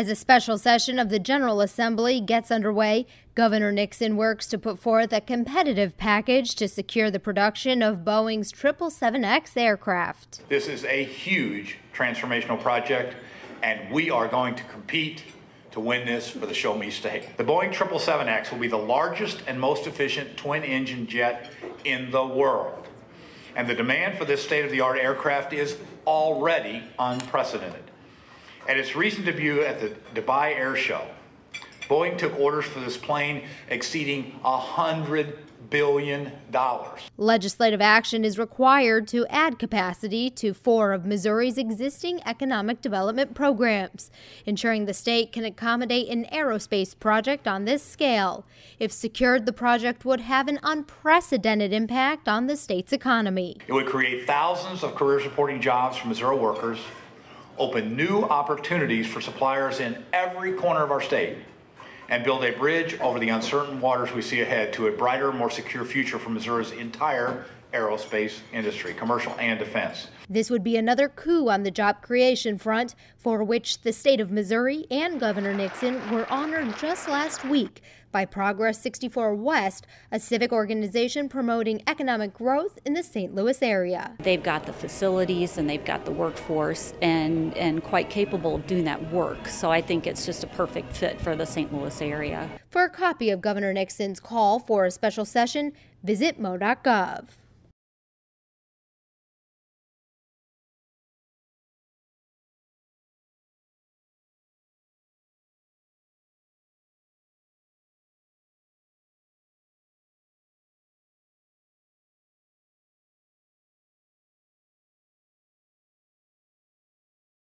As a special session of the General Assembly gets underway, Governor Nixon works to put forth a competitive package to secure the production of Boeing's 777X aircraft. This is a huge transformational project, and we are going to compete to win this for the Show Me State. The Boeing 777X will be the largest and most efficient twin engine jet in the world. And the demand for this state of the art aircraft is already unprecedented. At its recent debut at the Dubai Air Show, Boeing took orders for this plane exceeding a $100 billion. Legislative action is required to add capacity to four of Missouri's existing economic development programs, ensuring the state can accommodate an aerospace project on this scale. If secured, the project would have an unprecedented impact on the state's economy. It would create thousands of career supporting jobs for Missouri workers open new opportunities for suppliers in every corner of our state, and build a bridge over the uncertain waters we see ahead to a brighter, more secure future for Missouri's entire aerospace industry, commercial and defense. This would be another coup on the job creation front, for which the state of Missouri and Governor Nixon were honored just last week by Progress 64 West, a civic organization promoting economic growth in the St. Louis area. They've got the facilities and they've got the workforce and, and quite capable of doing that work. So I think it's just a perfect fit for the St. Louis area. For a copy of Governor Nixon's call for a special session, visit mo.gov.